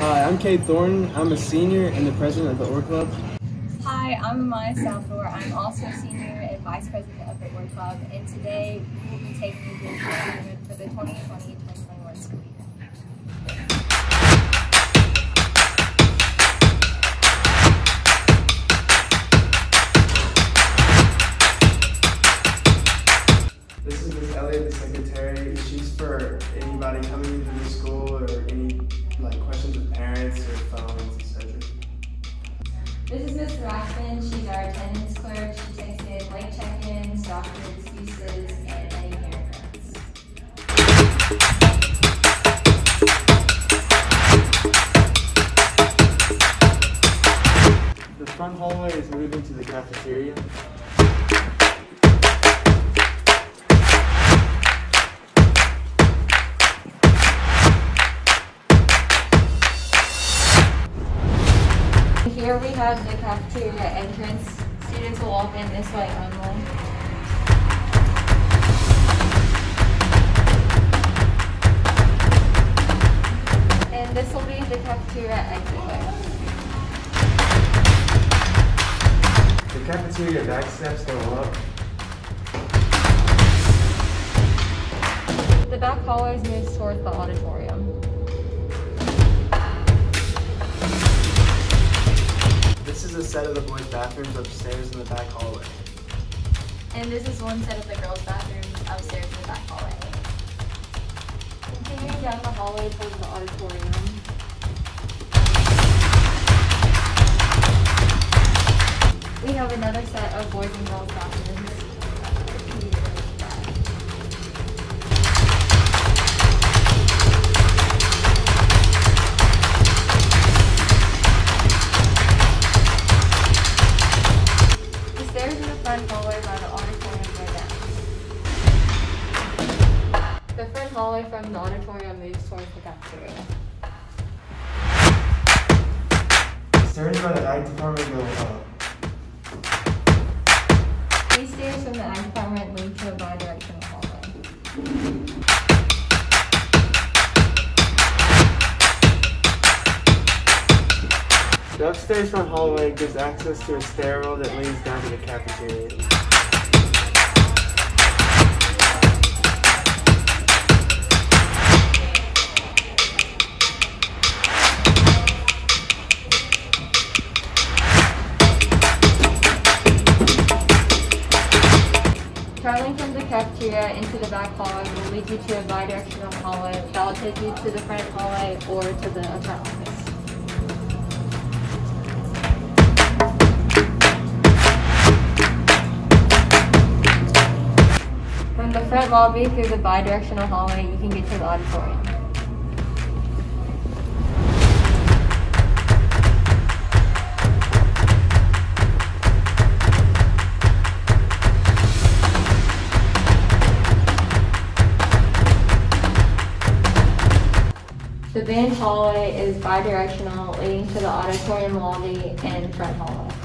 Hi, I'm Cade Thornton. I'm a senior and the president of the Orr Club. Hi, I'm Amaya Salvador. I'm also a senior and vice president of the Orr Club, and today we will be taking you through the for the 2020-2021 school year. This is Ms. Rackman. She's our attendance clerk. She takes in late check-ins, doctor excuses, and any events. The front hallway is moving to the cafeteria. Have the cafeteria entrance. Students will walk in this way only. And this will be the cafeteria exit. The cafeteria back steps go up. The back hallways moves towards the auditorium. Set of the boys' bathrooms upstairs in the back hallway. And this is one set of the girls' bathrooms upstairs in the back hallway. Continuing down the hallway towards the auditorium. We have another set of boys and girls bathrooms. Hallway from the auditorium moves towards the cafeteria. The stairs by the ag department go up. These stairs from the ag department lead to a bi-directional hallway. The upstairs front hallway gives access to a stairwell that leads down to the cafeteria. Cafeteria into the back hallway will lead you to a bi-directional hallway that will take you to the front hallway or to the front office. From the front lobby through the bi-directional hallway, you can get to the auditorium. The band hallway is bi-directional, leading to the auditorium lobby and front hallway.